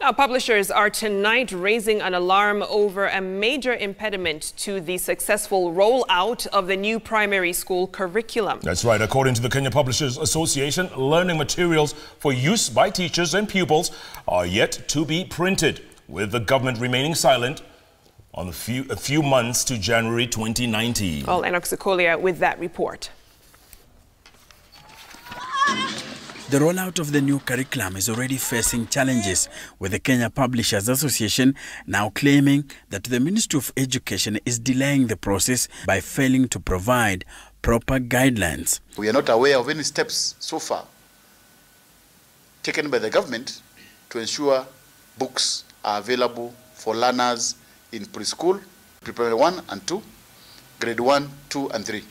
Now, publishers are tonight raising an alarm over a major impediment to the successful rollout of the new primary school curriculum. That's right. According to the Kenya Publishers Association, learning materials for use by teachers and pupils are yet to be printed, with the government remaining silent on a few, a few months to January 2019. Well, Enock Sikolia with that report. The rollout of the new curriculum is already facing challenges, with the Kenya Publishers Association now claiming that the Ministry of Education is delaying the process by failing to provide proper guidelines. We are not aware of any steps so far taken by the government to ensure books are available for learners in preschool, preparatory 1 and 2, grade 1, 2 and 3.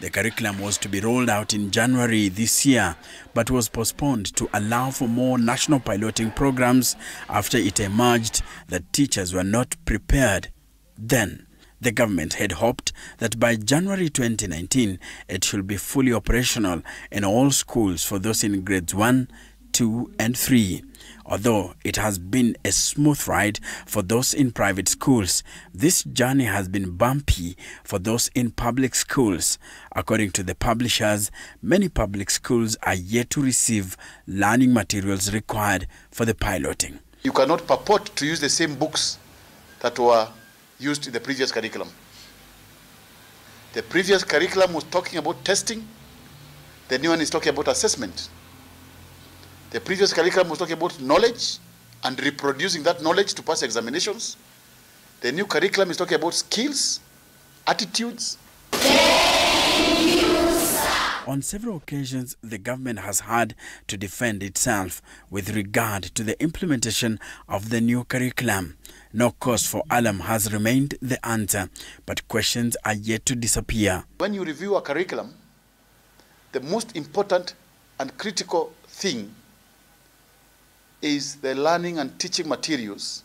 The curriculum was to be rolled out in January this year, but was postponed to allow for more national piloting programs after it emerged that teachers were not prepared. Then, the government had hoped that by January 2019, it should be fully operational in all schools for those in grades 1, 2, and 3. Although it has been a smooth ride for those in private schools, this journey has been bumpy for those in public schools. According to the publishers, many public schools are yet to receive learning materials required for the piloting. You cannot purport to use the same books that were used in the previous curriculum. The previous curriculum was talking about testing, the new one is talking about assessment. The previous curriculum was talking about knowledge and reproducing that knowledge to pass examinations. The new curriculum is talking about skills, attitudes. On several occasions, the government has had to defend itself with regard to the implementation of the new curriculum. No cause for alarm has remained the answer, but questions are yet to disappear. When you review a curriculum, the most important and critical thing is the learning and teaching materials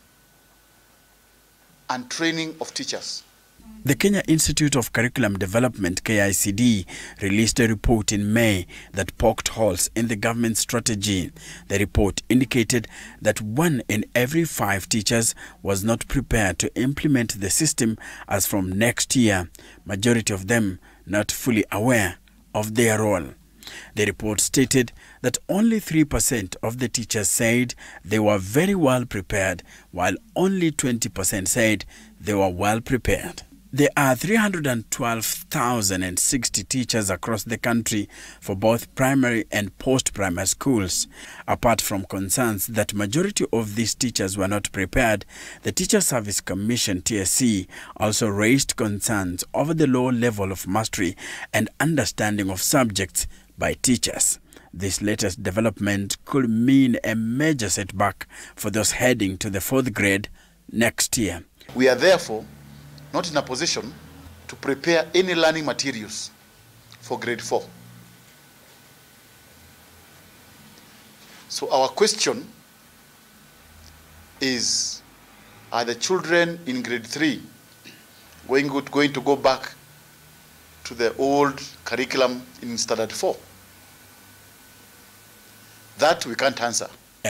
and training of teachers. The Kenya Institute of Curriculum Development, KICD, released a report in May that poked holes in the government's strategy. The report indicated that one in every five teachers was not prepared to implement the system as from next year, majority of them not fully aware of their role. The report stated that only 3% of the teachers said they were very well prepared, while only 20% said they were well prepared. There are 312,060 teachers across the country for both primary and post-primary schools. Apart from concerns that majority of these teachers were not prepared, the Teacher Service Commission TSC also raised concerns over the low level of mastery and understanding of subjects by teachers. This latest development could mean a major setback for those heading to the fourth grade next year. We are therefore not in a position to prepare any learning materials for grade 4. So our question is, are the children in grade 3 going, going to go back to the old curriculum in standard 4? That we can't answer.